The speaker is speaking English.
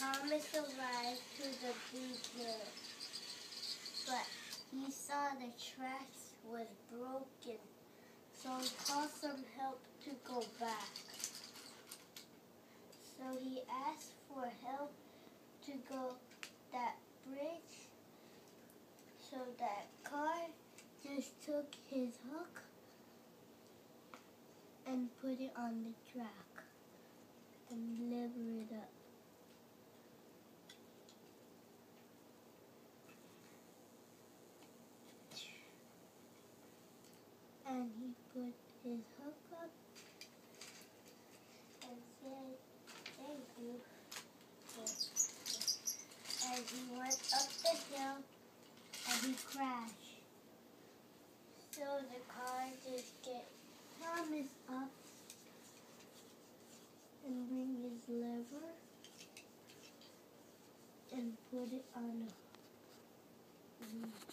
Thomas arrived to the big but he saw the tracks was broken, so he called some help to go back. So he asked for help to go that bridge. So that car just took his hook and put it on the track and lever it up. And he put his hook up and said, thank you. And he went up the hill and he crashed. So the car just get Thomas up and bring his lever and put it on the